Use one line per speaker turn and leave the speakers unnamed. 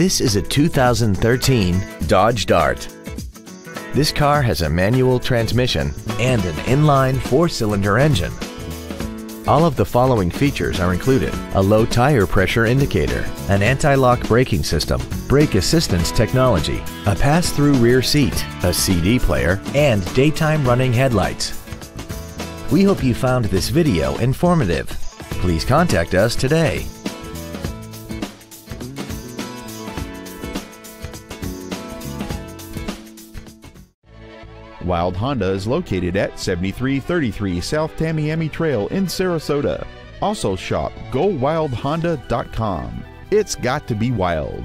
This is a 2013 Dodge Dart. This car has a manual transmission and an inline four-cylinder engine. All of the following features are included. A low tire pressure indicator, an anti-lock braking system, brake assistance technology, a pass-through rear seat, a CD player, and daytime running headlights. We hope you found this video informative. Please contact us today.
Wilde Honda is located at 7333 South Tamiami Trail in Sarasota. Also shop GoWildeHonda.com. It's got to be wild.